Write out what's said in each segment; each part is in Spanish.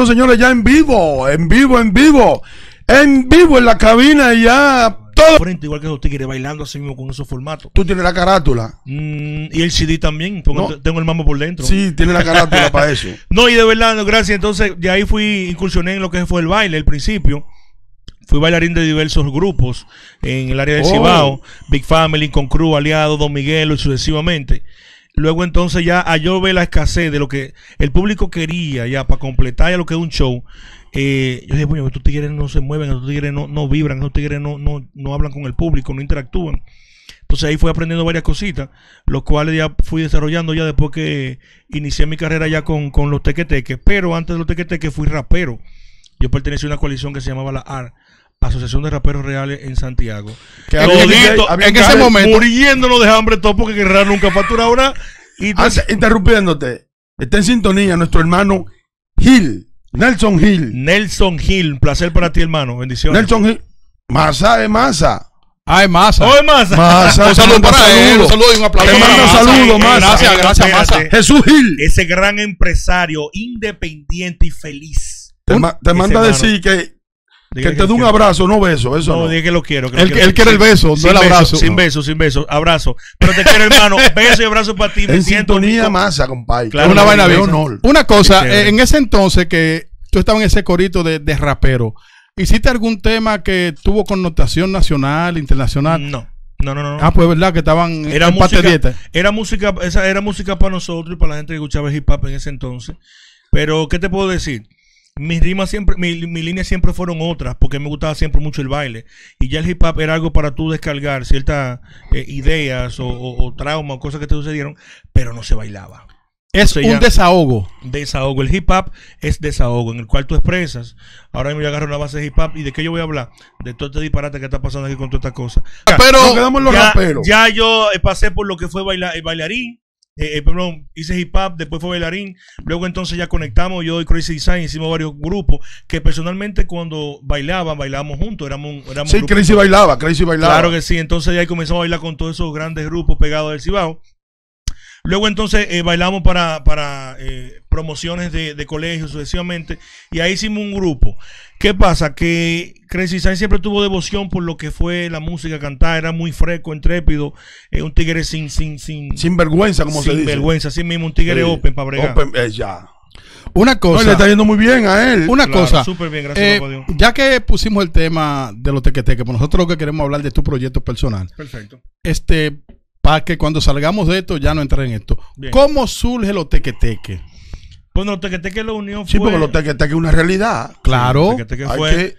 Bueno, señores, ya en vivo, en vivo, en vivo, en vivo en la cabina ya todo. Frente, igual que los tigres bailando así mismo con esos formatos. Tú tienes la carátula. Mm, y el CD también, porque No. te- tengo el mambo por dentro. Sí, tienes la carátula para eso. No, y de verdad, no, gracias. Entonces, de ahí fui, incursioné en lo que fue el baile, el principio. Fui bailarín de diversos grupos en el área del Oh. Cibao, Big Family, Con Cruz, Aliado, Don Miguelo y sucesivamente. Luego entonces ya a yo ver la escasez de lo que el público quería ya para completar ya lo que es un show. eh, yo dije, bueno, estos tigres no se mueven, estos tigres no, no vibran, estos tigres no, no, no hablan con el público, no interactúan. Entonces ahí fui aprendiendo varias cositas, los cuales ya fui desarrollando ya después que inicié mi carrera ya con, con los tequeteques. Pero antes de los tequeteques fui rapero. Yo pertenecí a una coalición que se llamaba la AR, Asociación de Raperos Reales en Santiago. Que Todito, había en un ese momento, muriéndonos de hambre todo porque Guerrero nunca factura ahora. Y Ah, interrumpiéndote, está en sintonía nuestro hermano Gil, Nelson Gil. Nelson Gil, un placer para ti, hermano. Bendiciones. Nelson Gil, masa de masa. Ay, masa. Oye, Masa. Masa, Un saludo para él, saludo. un saludo y un aplauso. Te manda Masa. saludo, Masa. Gracias, gracias, Masa. Jesús Gil. Ese gran empresario, independiente y feliz. Te, ma- te manda a hermano. decir que, Que te dé lo un quiero. abrazo, no beso. Eso No, no. dije que lo quiero. que lo Él- quiero. él quiere el beso, no el abrazo. Sin beso, sin beso. Abrazo. Pero te quiero, hermano. Beso y abrazo para ti. Me En siento sintonía, rico. masa, compadre. Claro, una vaina de honor. Una cosa, eh, en ese entonces que tú estabas en ese corito de, de rapero, ¿hiciste algún tema que tuvo connotación nacional, internacional? No. No, no, no. Ah, pues verdad que estaban era en parte música, dieta. era música, esa era música para nosotros y para la gente que escuchaba hip hop en ese entonces. Pero, ¿qué te puedo decir? Mis rimas siempre, mi, mi líneas siempre fueron otras, porque me gustaba siempre mucho el baile. Y ya el hip hop era algo para tú descargar ciertas eh, ideas o, o, o traumas o cosas que te sucedieron, pero no se bailaba. Es un desahogo. Desahogo. El hip hop es desahogo, en el cual tú expresas. Ahora mismo yo agarro una base de hip hop y de qué yo voy a hablar? De todo este disparate que está pasando aquí con todas estas cosas. Pero ya, raperos. ya yo eh, pasé por lo que fue baila- eh, bailarín. Eh, eh, perdón, hice hip hop, después fue bailarín. Luego entonces ya conectamos, yo y Crazy Design hicimos varios grupos que personalmente cuando bailaban, bailábamos juntos. Éramos, un- éramos Sí, Crazy bailaba, Crazy bailaba. Claro que sí, entonces ya comenzamos a bailar con todos esos grandes grupos pegados del Cibao. Luego entonces eh, bailamos para, para eh, promociones de, de colegios sucesivamente y ahí hicimos un grupo. ¿Qué pasa? Que Crazy Sign siempre tuvo devoción por lo que fue la música cantar, era muy fresco, intrépido, eh, un tigre sin, sin, sin, Sin vergüenza, como se sin dice. vergüenza, así mismo, un tigre Sí. open para bregar. Open, eh, ya. una No, cosa. le está yendo muy bien a él. Una Claro, cosa, súper bien, gracias eh, Dios. ya que pusimos el tema de los tequeteques, pues nosotros lo que queremos hablar de tu proyecto personal. Perfecto. Este, para que cuando salgamos de esto ya no entrar en esto. Bien. ¿Cómo surge los tequeteques? Bueno, lo tequeteque lo unió Sí, fue... porque los tequeteques es una realidad. Claro. Lo tequeteque Hay fue... que-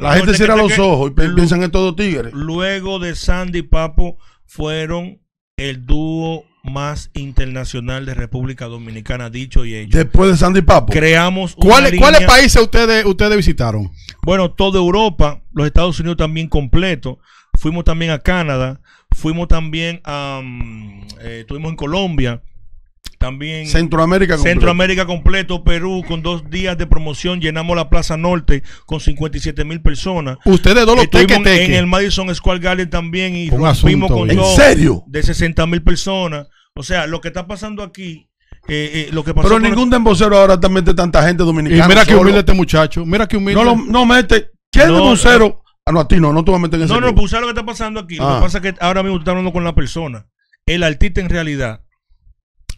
la gente cierra los ojos y piensan en todos tigres. Luego de Sandy y Papo fueron el dúo más internacional de República Dominicana, dicho y hecho. Después de Sandy Papo. Creamos ¿Cuáles, ¿Cuáles línea- países ustedes, ustedes visitaron? Bueno, toda Europa, los Estados Unidos también completo. Fuimos también a Canadá, fuimos también a... mm, eh, estuvimos en Colombia, también... Centroamérica. completo. Centroamérica completo, Perú, con dos días de promoción, llenamos la Plaza Norte con 57 mil personas. Ustedes dos los Estuvimos tequeteques. en el Madison Square Garden también y Un rompimos asunto, con ¿En show serio? de 60 mil personas. O sea, lo que está pasando aquí, eh, eh, lo que pasó Pero ningún dembocero ahora te mete tanta gente Y dominicana. mira que humilde este muchacho. Mira que humilde. No, lo, no mete. ¿Quién No, dembocero? Ah, no, a ti no, no te vas a meter en ese. No, no, pues ¿sabes lo que está pasando aquí? Lo Ah. que pasa es que ahora mismo tú estás hablando con la persona. El artista en realidad,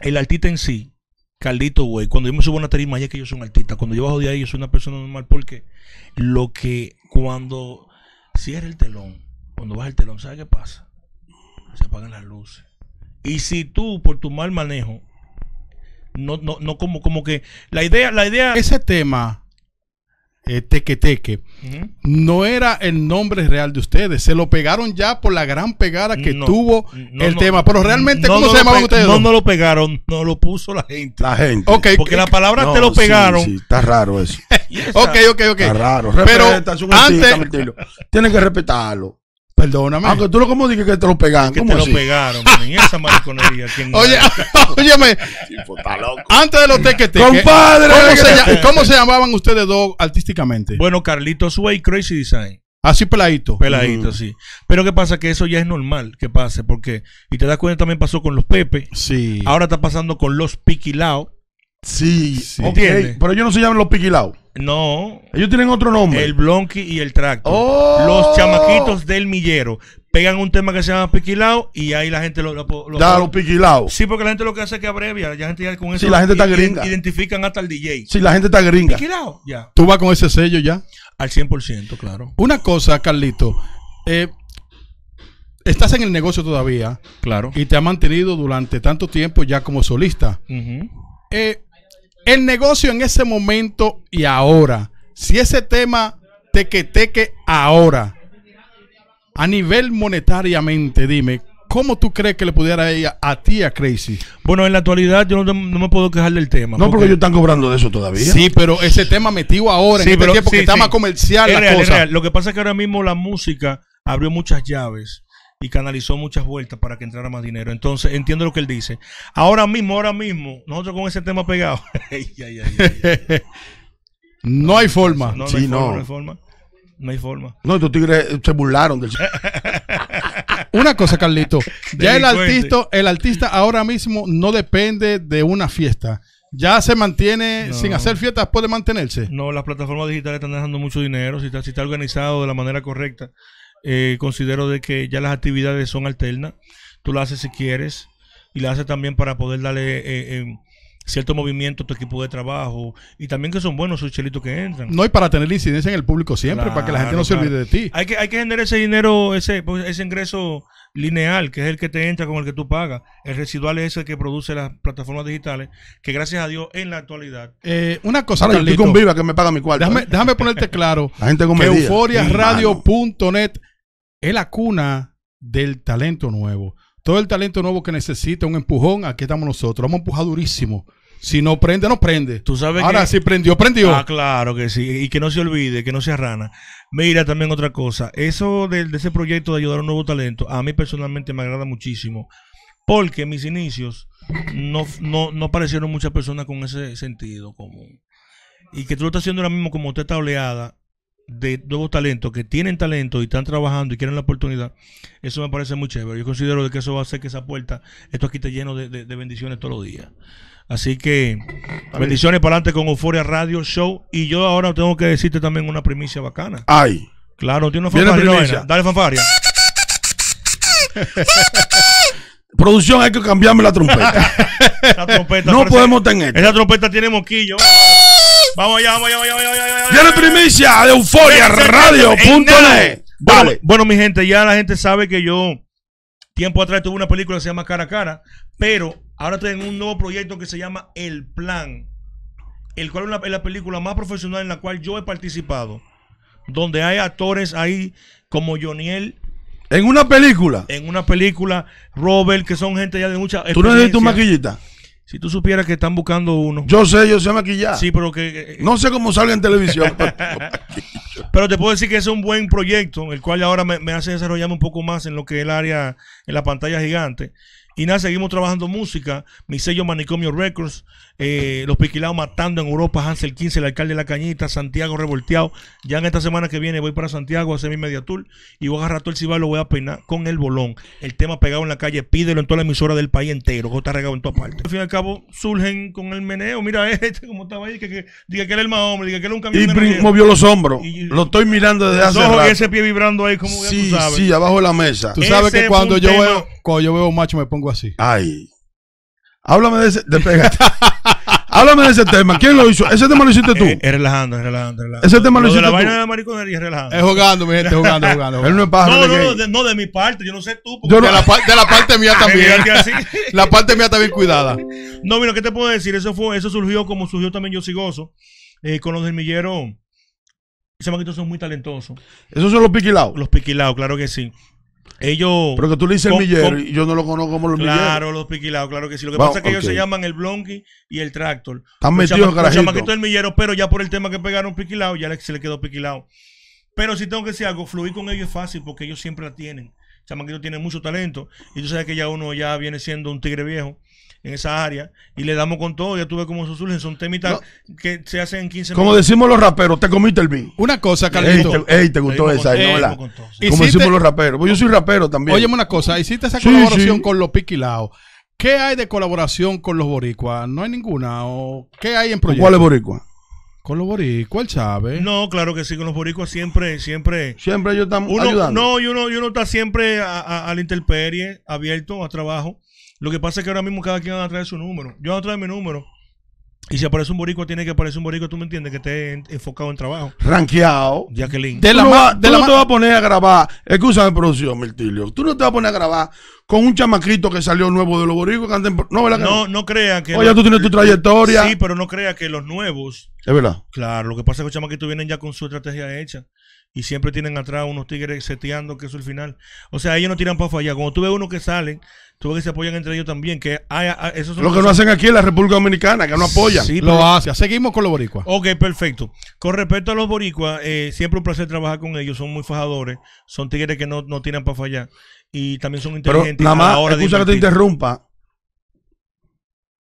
el artista en sí, Carlito Güey, cuando yo me subo a una tarima, ya que yo soy un artista. Cuando yo bajo de ahí, yo soy una persona normal. Porque lo que cuando cierra el telón, cuando baja el telón, ¿sabes qué pasa? Se apagan las luces. Y si tú, por tu mal manejo, no, no, no como, como que la idea, la idea. Ese tema, eh, tequeteque, Ujú. no era el nombre real de ustedes. Se lo pegaron ya por la gran pegada que No, tuvo no, el no. tema. Pero realmente, No, ¿cómo no se llamaban ustedes? No, no lo pegaron, no lo puso la gente. La gente. Porque la palabra No, te lo pegaron. Sí, está raro eso. Ok, ok, ok. Está raro. Pero antes-. Tienes que respetarlo. Perdóname. Aunque tú lo como dices que te lo pegan. que ¿Cómo te lo pegaron, man, y esa mariconería. ¿quién Oye, óyeme, Está loco. antes de los tequeteques, Compadre. ¿cómo se, cómo se llamaban ustedes dos artísticamente? bueno, Carlitos Way, Crazy Design. Así peladito. Peladito, Mm. sí. Pero ¿qué pasa? Que eso ya es normal que pase. Porque, y te das cuenta, también pasó con los Pepe. Sí. Ahora está pasando con los Piquilao. Sí, Sí. pero ellos no se llaman los piquilados. No, Ellos tienen otro nombre. el Blonky y el Tractor. Oh. Los chamaquitos del millero pegan un tema que se llama Piquilao y ahí la gente lo, lo, lo- ya, los piquilados. Sí, porque la gente lo que hace es que abrevia. Ya la gente ya con eso Sí, la gente está gringa. Identifican hasta el DJ. Sí, la gente está gringa. Piquilao, ya. ¿Tú vas con ese sello ya? Al 100%, claro. Una cosa, Carlito. eh, estás en el negocio todavía Claro. y te ha mantenido durante tanto tiempo ya como solista. Eh, el negocio en ese momento y ahora, si ese tema teque teque ahora, a nivel monetariamente, dime, ¿cómo tú crees que le pudiera ir a, a ti a Crazy? Bueno, en la actualidad yo no, no me puedo quejar del tema. No, porque ellos están cobrando de eso todavía. Sí, pero ese tema metido ahora, Sí, en este pero- tiempo sí, que está sí. más comercial Es la real, es cosa. real. Lo que pasa es que ahora mismo la música abrió muchas llaves y canalizó muchas vueltas para que entrara más dinero. Entonces, entiendo lo que él dice. Ahora mismo, ahora mismo, nosotros con ese tema pegado. ay, ay, ay, ay. No hay forma. No, no, Sí, hay forma, no. no hay forma. No hay forma. No, estos tigres se burlaron del Una cosa, Carlito. ya el artista, el artista ahora mismo no depende de una fiesta. Ya se mantiene No. sin hacer fiestas, puede mantenerse. No, las plataformas digitales están dejando mucho dinero. Si está, si está organizado de la manera correcta, eh, considero de que ya las actividades son alternas. Tú las haces si quieres y las haces también para poder darle eh, eh, cierto movimiento a tu equipo de trabajo y también que son buenos esos chelitos que entran. No hay para tener incidencia en el público siempre, para que la gente no se olvide de ti. Hay que, hay que generar ese dinero, ese, pues, ese ingreso lineal, que es el que te entra con el que tú pagas. El residual es ese que produce las plataformas digitales, que gracias a Dios en la actualidad Eh, una cosa, Ahora, yo estoy Carlito. con Viva que me paga mi cuarto. Déjame, déjame ponerte claro La gente con euforiaradio.net es la cuna del talento nuevo. Todo el talento nuevo que necesita un empujón, aquí estamos nosotros. Vamos a empujar durísimo. Si no prende, no prende. Tú sabes Ahora que- si prendió, prendió. Ah, claro que sí. Y que no se olvide, que no se arrana. Mira, también otra cosa. Eso de, de ese proyecto de ayudar a un nuevo talento, a mí personalmente me agrada muchísimo. Porque en mis inicios no, no, no aparecieron muchas personas con ese sentido común. Y que tú lo estás haciendo ahora mismo como usted está oleada de nuevos talentos que tienen talento y están trabajando y quieren la oportunidad, eso me parece muy chévere. Yo considero de que eso va a hacer que esa puerta, esto aquí esté lleno de, de- de bendiciones todos los días. Así que bendiciones para adelante con Euforia Radio Show. Y yo ahora tengo que decirte también una primicia bacana. Ay. Claro, tiene una fanfaria. Dale fanfaria. Producción, hay que cambiarme la trompeta. Trompeta no podemos tener. Esa trompeta tiene moquillo. Vamos allá, vamos allá, vamos allá. Viene primicia de euforiaradio.net. Bueno, Dale. bueno, mi gente, ya la gente sabe que yo tiempo atrás tuve una película que se llama Cara a Cara, pero ahora estoy en un nuevo proyecto que se llama El Plan, el cual es la, es la película más profesional en la cual yo he participado, donde hay actores ahí como Joniel En una película. en una película, Robert, que son gente ya de mucha ¿Tú no necesitas experiencia. maquillita? Si tú supieras que están buscando uno. Yo sé, yo sé maquillar. sí, pero que... No sé cómo salga en televisión. pero- Pero te puedo decir que es un buen proyecto, el cual ahora me, me hace desarrollarme un poco más en lo que es el área, en la pantalla gigante. Y nada, seguimos trabajando música, mi sello Manicomio Records, eh, Los Piquilados matando en Europa, Hansel 15, el alcalde de La Cañita, Santiago revolteado. Ya en esta semana que viene voy para Santiago a hacer mi media tour y voy a agarrar todo el cibalo, lo voy a peinar con el bolón. El tema pegado en la calle, pídelo en toda la emisora del país entero, que está regado en todas partes. Al fin y al cabo, surgen con el meneo. Mira este, como estaba ahí, que, que diga que era el más hombre, diga que era un camión y movió los hombros. Y- Lo estoy mirando desde hace rato. ese pie vibrando ahí como ya Sí, tú sabes. sí, abajo de la mesa. Tú sabes Ese que cuando yo tema- veo, cuando yo veo un macho me pongo así. Ay. Háblame de ese. De, espérate. Háblame de ese tema. ¿Quién lo hizo? Ese tema lo hiciste tú. Eh, Es relajando, es relajando, es relajando. Ese tema lo hiciste la tú. vaina de la mariconería es relajando. Es jugando, mi gente, jugando, jugando. Él no es pájaro no, de no, no de, no, de mi parte, yo no sé tú. porque Yo no- de, la, par- de la parte mía también. la parte mía está bien cuidada. No, mira, ¿qué te puedo decir? Eso fue, eso surgió como surgió también Yo Sigoso, eh, con los del millero. Esos maquitos son muy talentosos. Esos son los piquilados. Los piquilados, claro que sí. Ellos. Pero que tú le dices el millero y yo no lo conozco como los milleros. Claro, los piquilados, claro que sí. Lo que Vamos, pasa es que ellos se llaman el Blonky y el Tractor. Están Los metidos los carajito. chamaquitos del millero, pero ya por el tema que pegaron piquilado, ya se le quedó piquilado. Pero si tengo que decir algo, fluir con ellos es fácil porque ellos siempre la tienen. Chamaquitos tienen mucho talento y tú sabes que ya uno ya viene siendo un tigre viejo en esa área y le damos con todo. Ya tú ves cómo eso surgen. Son temitas que se hacen en 15 Como minutos. decimos los raperos, te comiste el beat. Una cosa, Ey, Carlito. te, ey, te gustó Seguimos esa, con- ¿no? Como decimos te- los raperos. Pues yo soy rapero también. Óyeme una cosa, hiciste esa Sí, colaboración sí. con los piquilados. ¿Qué hay de colaboración con los boricuas? ¿No hay ninguna? ¿O qué hay en ¿Con proyecto? cuál es boricua? Con los boricuas, él sabe. No, claro que sí, con los boricuas siempre, siempre. Siempre ellos están Uno, ayudando. no, y uno, y uno está siempre a, a- a la intemperie, abierto a trabajo. Lo que pasa es que ahora mismo cada quien va a traer su número. Yo voy a traer mi número. Y si aparece un boricua, tiene que aparecer un boricua, tú me entiendes, que esté en- enfocado en trabajo. Ranqueado. Jacqueline. De Tú la no, de tú la no ma- te vas a poner a grabar, escúchame producción, Miltilio, tú no te vas a poner a grabar con un chamaquito que salió nuevo de los boricuas que andan por- No, ¿verdad que No, no crea que. Oye, lo- tú tienes tu trayectoria. Sí, pero no crea que los nuevos. Es verdad. Claro, lo que pasa es que los chamaquitos vienen ya con su estrategia hecha. Y siempre tienen atrás unos tigres seteando que eso es el final. O sea, ellos no tiran para fallar. Cuando tú ves uno que salen, tú ves que se apoyan entre ellos también. Que hay, hay- esos son Lo que no hacen aquí en la República Dominicana, que no apoyan. Sí, Lo pero- hace. Seguimos con los boricuas. Ok, perfecto. Con respecto a los boricuas, eh, siempre un placer trabajar con ellos. Son muy fajadores. Son tigres que no, no tiran para fallar. Y también son Pero inteligentes. nada a la más, de escucha que te interrumpa.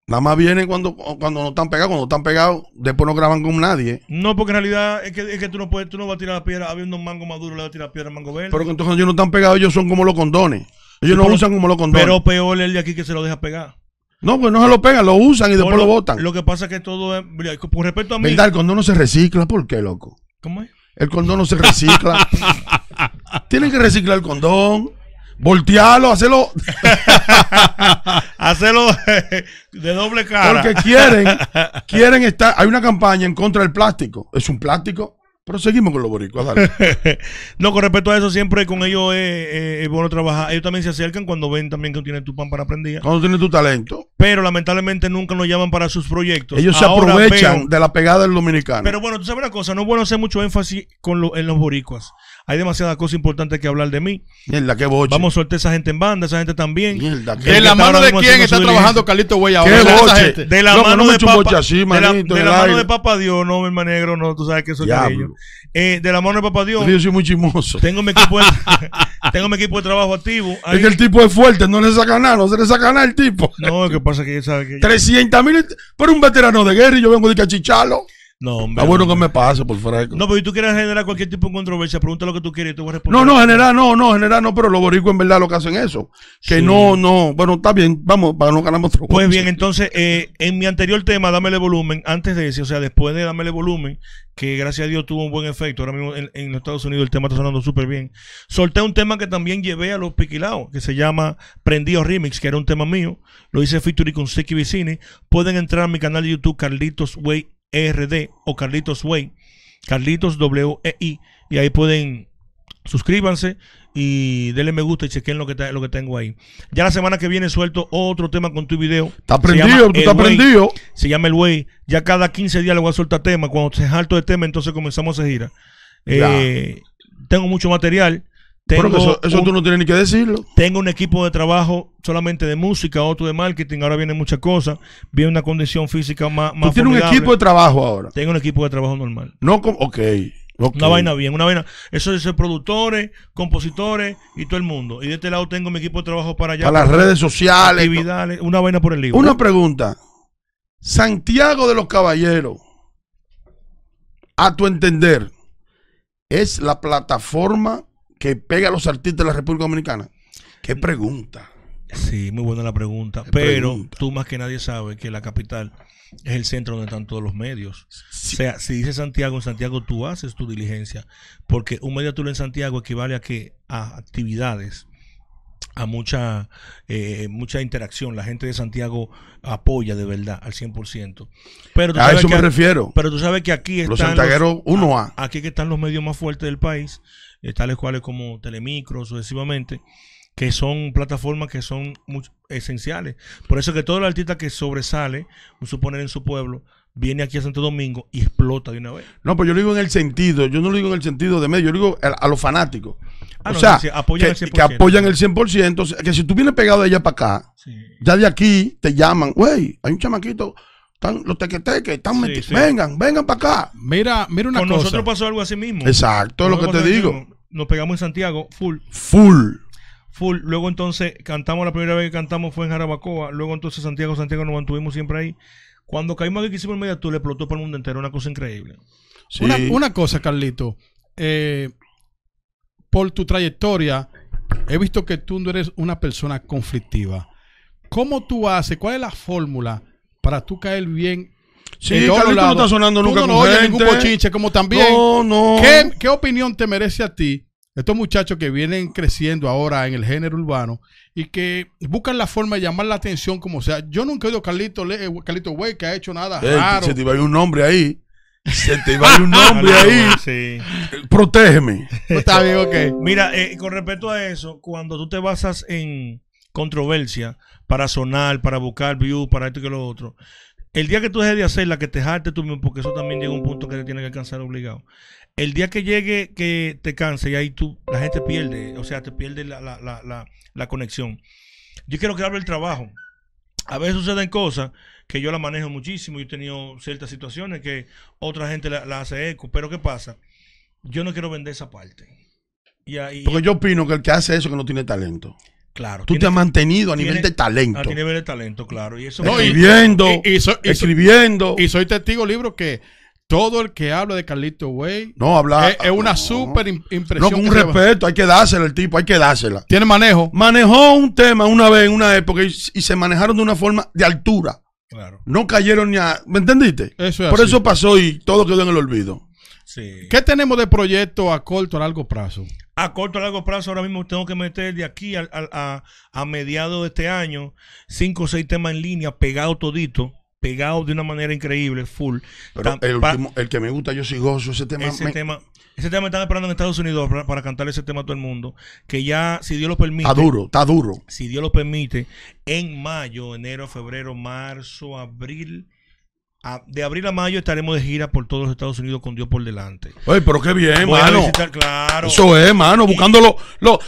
Nada más vienen cuando, cuando no están pegados, cuando están pegados, después no graban con nadie. No, porque en realidad es que, es que tú no puedes, tú no vas a tirar la piedra, habiendo un mango maduro, le vas a tirar piedra al mango verde. Pero que entonces ellos no están pegados, ellos son como los condones. Ellos no pero- usan como los condones. Pero peor el de aquí que se lo deja pegar. no, pues no se lo pegan, lo usan y después lo botan. Lo que pasa es que todo es. Con respecto a mí. ¿Verdad? El condón no se recicla. ¿Por qué, loco? ¿Cómo es? El condón no se recicla. Tienen que reciclar el condón, voltearlo, hacerlo. Hacerlo de doble cara. Porque quieren, quieren estar. Hay una campaña en contra del plástico. Es un plástico. Pero seguimos con los boricuas. dale. no, con respecto a eso, siempre con ellos es, bueno trabajar. Ellos también se acercan cuando ven también que tú tienes tu pan para aprender. Cuando tienes tu talento, Pero lamentablemente nunca nos llaman para sus proyectos. ellos se aprovechan de la pegada del dominicano. Pero bueno, tú sabes una cosa, no es bueno hacer mucho énfasis con lo- en los boricuas. Hay demasiadas cosas importantes que hablar de mí. Mierda, qué boche. Vamos a soltar esa gente en banda, esa gente también. Mierda, qué ¿De el la mano de quién está trabajando. Carlito Güey Qué ahora? ¿De esa boche. De la mano no me de boche así, de la, manito, de en la el mano de Papá Dios, no, mi hermano negro, no, tú sabes que eso es de Diablo. ellos. Eh, de la mano de Papá Dios, Yo soy muy chismoso. tengo mi equipo de, tengo mi equipo de trabajo activo. Ahí- Es que el tipo es fuerte, no le saca nada, no se le saca nada al tipo. No, lo que pasa es que él sabe que 300 mil, pero un veterano de guerra y yo vengo de cachicharlo. No, hombre. Está bueno no. que me pase, por fresco. No, pero si tú quieres generar cualquier tipo de controversia, pregunta lo que tú quieres y te voy a responder. No, no, general, no, no, general, no, pero los boricuas en verdad lo que hacen eso. Que Sí. no, no, bueno, está bien, vamos, para no ganar otro Pues bien, entonces, eh, en mi anterior tema, Dámele Volumen, antes de ese, o sea, después de Dámele Volumen, que gracias a Dios tuvo un buen efecto, ahora mismo en, en Estados Unidos el tema está sonando súper bien, solté un tema que también llevé a los piquilados, que se llama Prendido Remix, que era un tema mío, lo hice featuring con Seki Vicini, pueden entrar a mi canal de YouTube, Carlitos Way RD o Carlitos Way, Carlitos W-E-I, y ahí pueden suscríbanse y denle me gusta y chequen lo que, lo que tengo ahí. Ya la semana que viene suelto otro tema con tu video. Está prendido, tú estás prendido. Se llama El Way. Ya cada 15 días le voy a soltar tema. Cuando se harto de tema, entonces comenzamos a hacer gira. Eh, tengo mucho material. Tengo, Pero eso, eso un, tú no tienes ni que decirlo. tengo un equipo de trabajo solamente de música, otro de marketing. Ahora vienen muchas cosas. Viene una condición física más, más Tú tienes un equipo de trabajo ahora. Tengo un equipo de trabajo normal. No como, ok. Una vaina bien, una vaina. Eso es productores, compositores y todo el mundo. Y de este lado tengo mi equipo de trabajo para allá. Para las redes sociales. actividades, una vaina por el libro. Una pregunta. Santiago de los Caballeros, a tu entender, ¿es la plataforma que pega a los artistas de la República Dominicana? ¿Qué pregunta? Sí, muy buena la pregunta. Pero pregunta. tú más que nadie sabes que la capital es el centro donde están todos los medios. O sea, si dice Santiago, en Santiago tú haces tu diligencia. Porque un medio en Santiago equivale a que a actividades, a mucha eh, mucha interacción. La gente de Santiago apoya de verdad al 100%. Pero tú A sabes eso que me a- refiero. Pero tú sabes que aquí están Los santiagueros 1A. a- aquí que están los medios más fuertes del país, eh, tales cuales como Telemicro, sucesivamente, que son plataformas que son muy esenciales. Por eso que todo el artista que sobresale, suponer en su pueblo, viene aquí a Santo Domingo y explota de una vez. No, pero yo lo digo en el sentido, yo no lo digo en el sentido de medio, yo lo digo a, a los fanáticos. Ah, o no, sea, apoyan que, al 100%. que apoyan el 100%. o sea, que si tú vienes pegado de allá para acá, ya de aquí te llaman, güey, hay un chamaquito, están los tequeteques, están Sí, metidos, sí. vengan, vengan para acá. Mira, mira una Con cosa. nosotros pasó algo así mismo. Exacto, es lo que te digo. mismo. Nos pegamos en Santiago, full. Full. full. Luego entonces cantamos la primera vez que cantamos fue en Jarabacoa. Luego entonces Santiago, Santiago nos mantuvimos siempre ahí. Cuando caímos aquí hicimos el media tour, le explotó para el mundo entero, una cosa increíble. Sí. Una, una cosa, Carlito. Eh, por tu trayectoria, he visto que tú no eres una persona conflictiva. ¿cómo tú haces? ¿Cuál es la fórmula para tú caer bien? Sí, en todos Carlito no está sonando Tú nunca no con lo oyes gente. ningún bochinche, como también. No, no. ¿Qué, qué opinión te merece a ti estos muchachos que vienen creciendo ahora en el género urbano y que buscan la forma de llamar la atención como sea? Yo nunca he oído a Carlito, Le- eh, Carlito Güey que ha hecho nada Eh, raro. Se te iba a ir un nombre ahí. Se te iba a ir un nombre ahí. Sí. Protégeme. No está bien, ok. Mira, eh, con respecto a eso, cuando tú te basas en controversia para sonar, para buscar views, para esto y que lo otro, el día que tú dejes de hacerla, que te jarte tú mismo, porque eso también llega a un punto que te tiene que alcanzar obligado. El día que llegue que te canse y ahí tú, la gente pierde, o sea, te pierde la, la, la, la, conexión. Yo quiero que hable el trabajo. A veces suceden cosas que yo la manejo muchísimo. Yo he tenido ciertas situaciones que otra gente la, hace eco. Pero ¿qué pasa? Yo no quiero vender esa parte. Porque yo opino que el que hace eso que no tiene talento. Claro. Tú tiene te has mantenido a nivel de talento. A nivel de talento, claro. Y eso No, escribiendo, y- y so- y so- escribiendo. Y soy testigo libro que todo el que habla de Carlito Güey no, hablar. es, es una no. súper im- No, impresión. con un respeto, hay que dársela al tipo, hay que dársela. Tiene manejo. Manejó un tema una vez en una época y, y se manejaron de una forma de altura. Claro. No cayeron ni a. ¿Me entendiste? Eso es Por así. eso pasó y todo quedó en el olvido. Sí. ¿Qué tenemos de proyecto a corto, a largo plazo? A corto a largo plazo, ahora mismo tengo que meter de aquí al- a, a mediados de este año cinco o seis temas en línea, pegados todito, pegados de una manera increíble, full. Pero el, último, el que me gusta, yo soy gozo, ese tema. ese me- tema, ese tema me están esperando en Estados Unidos para, para cantar ese tema a todo el mundo. Que ya, si Dios lo permite, Está duro, está duro. si Dios lo permite, en mayo, enero, febrero, marzo, abril. A- de abril a mayo estaremos de gira por todos los Estados Unidos con Dios por delante. Oye, pero qué bien, Voy a mano. visitar, claro. Eso es, mano, buscando lo, lo-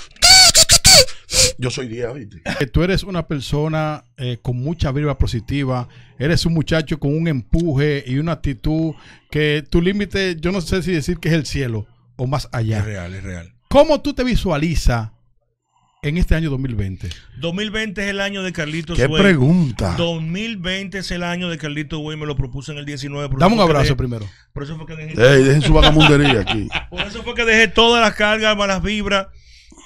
Yo soy 10, ¿oíste? Que tú eres una persona eh, con mucha vibra positiva, eres un muchacho con un empuje y una actitud que tu límite, yo no sé si decir que es el cielo o más Es allá. real, es real. ¿Cómo tú te visualizas en este año 2020? 2020 es el año de Carlitos Qué Way. pregunta. 2020 es el año de Carlitos Way. Me lo propuse en el 19. por Dame un abrazo dejé- primero. Por eso fue que dejé, Ey, dejen su vagamundería aquí. por eso fue que dejé todas las cargas, malas vibras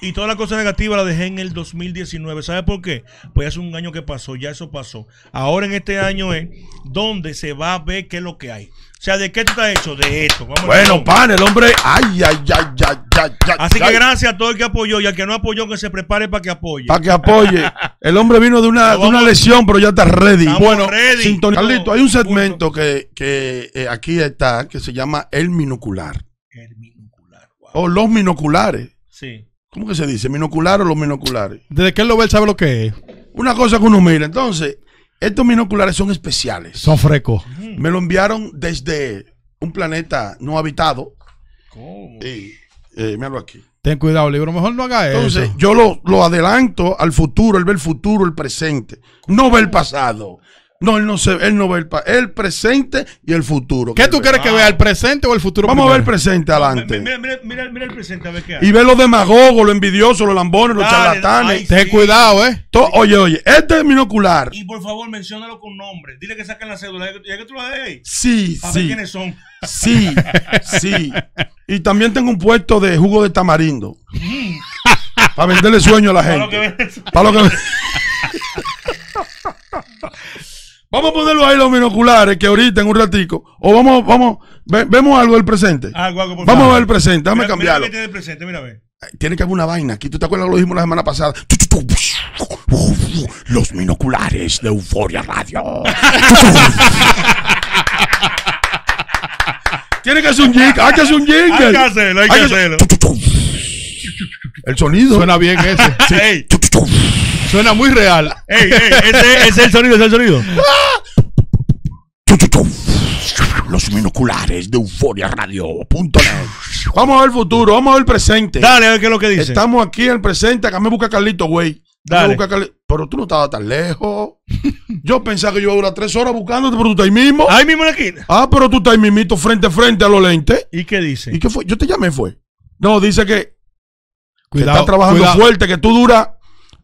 y todas las cosas negativas las dejé en el 2019. ¿Sabe por qué? Pues hace un año que pasó, ya eso pasó. Ahora en este año es donde se va a ver qué es lo que hay. O sea, ¿de qué tú estás hecho? De esto. Vamos Bueno, pan, el hombre. Ay, ay, ay, ay, ay, ay. Así que gracias a todo el que apoyó y al que no apoyó que se prepare para que apoye. Para que apoye. El hombre vino de una, de una lesión, pero ya está ready. Bueno, ready. Carlito, hay un segmento que, que eh, aquí está que se llama el minocular. El binocular, wow. O los minoculares. Sí. ¿Cómo que se dice? ¿Minocular o los minoculares? Desde que él lo ve, él sabe lo que es. Una cosa que uno mira. Entonces, estos minoculares son especiales. Son frescos. Me lo enviaron desde un planeta no habitado. ¿Cómo? Y, eh, míralo aquí. Ten cuidado, libro. Mejor no haga Entonces, eso. yo lo, lo adelanto al futuro. Él ve el futuro, el presente. No ve el pasado. No, él no, se, él no ve el, pa- el presente y el futuro. ¿Qué tú quieres que vea, el presente o el futuro? Vamos a ver el presente adelante. Mira, mira, mira, mira el presente, a ver qué hay. Y ve los demagogos, los envidiosos, los lambones, los Dale, charlatanes. ay, Ten Sí. cuidado, ¿eh? To- oye, oye, este es binocular. Y por favor, menciónalo con nombre. Dile que saquen la cédula. Ya que, tú la dejes ahí. Sí, A ver sí. quiénes son. Sí, sí. Y también tengo un puesto de jugo de tamarindo. Para venderle sueño a la Para lo que gente. ves. Para lo que Vamos a ponerlo ahí los binoculares que ahorita en un ratico. O vamos, vamos, ve- vemos algo del presente. Algo, algo, por Vamos a ver el presente, déjame Mira- cambiarlo. Mira que tiene el presente, mira a ver. Tiene que haber una vaina aquí. ¿Tú te acuerdas que lo dijimos la semana pasada? Los binoculares de Euforia Radio. Tiene que hacer un jingle. Hay que hacer un jingle. Hay que hacerlo, hay que hacerlo. El sonido. Suena bien ese. Ey, Suena muy real. ey, ey, ese, ese es el sonido, ese es el sonido. Los binoculares de Euforia Radio. Punto net. Vamos a ver el futuro, vamos a ver el presente. Dale, a ver qué es lo que dice. Estamos aquí en el presente. Acá me busca Carlito, güey. Me Dale. busca Carli- Pero tú no estabas tan lejos. Yo pensaba que yo iba a durar tres horas buscándote, pero tú estás ahí mismo. Ahí mismo en la esquina. Ah, pero tú estás ahí mismito frente a frente a los lentes. ¿Y qué dice? ¿Y qué fue? Yo te llamé, fue. No, dice que, que está trabajando cuidado. fuerte, que tú duras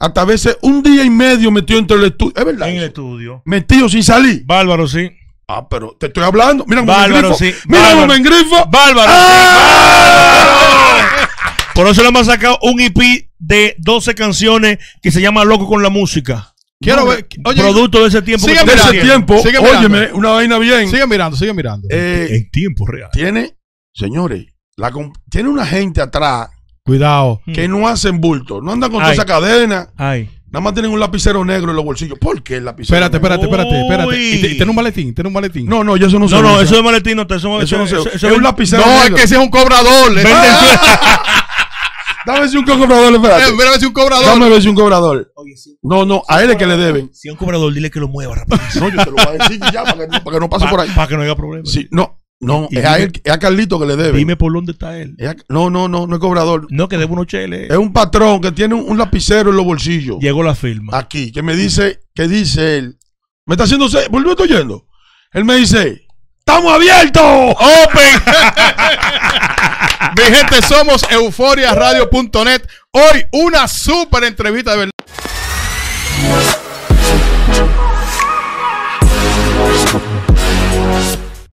hasta a veces un día y medio metido entre el estudio. Es verdad. En el estudio. Metido sin salir. Bárbaro, sí. Ah, pero te estoy hablando. Mira cómo me Bárbaro, engrifo. sí. Mira cómo Bárbaro. me engrifo. Bárbaro. ¡Ah! Por eso le hemos sacado un EP de 12 canciones que se llama Loco con la Música. Quiero ver. Oye, Producto de ese tiempo. Sigue mirando. ese tiempo, Sigue mirando. óyeme, una vaina bien. sigue mirando, sigue mirando. Eh, En tiempo real. tiene, señores, la, tiene una gente atrás Cuidado. que no hacen bulto, no andan con toda esa cadena, Ay. nada más tienen un lapicero negro en los bolsillos. ¿Por qué el lapicero? Espérate, negro? espérate, espérate, espérate. Uy. Y te- y tiene un maletín, tiene un maletín. No, no, yo eso no se No, no, eso de maletín no te. Eso, Eso no se usa. Es un lapicero No, es negro. que ese es un cobrador. Dame si un cobrador, Eh, espérate. Mira, si un cobrador. Dame ver si un cobrador. No, no, a él es que le deben. Si es un cobrador, dile que lo mueva rápido. No, yo te lo voy a decir ya para que, para que no pase por ahí. Para que no haya problema. Sí, no, no, Y es a, él, es a Carlito que le debe. Dime por dónde está él. Es a- no, no, no, no es cobrador. No, que debe unos cheles. Es un patrón que tiene un, un lapicero en los bolsillos. Llegó la firma. Aquí, que me dice, que dice él. Me está haciendo, se- ¿por qué me estoy yendo? Él me dice, ¡estamos abiertos! Open. Mi gente, somos euforiaradio.net. Hoy una super entrevista de verdad.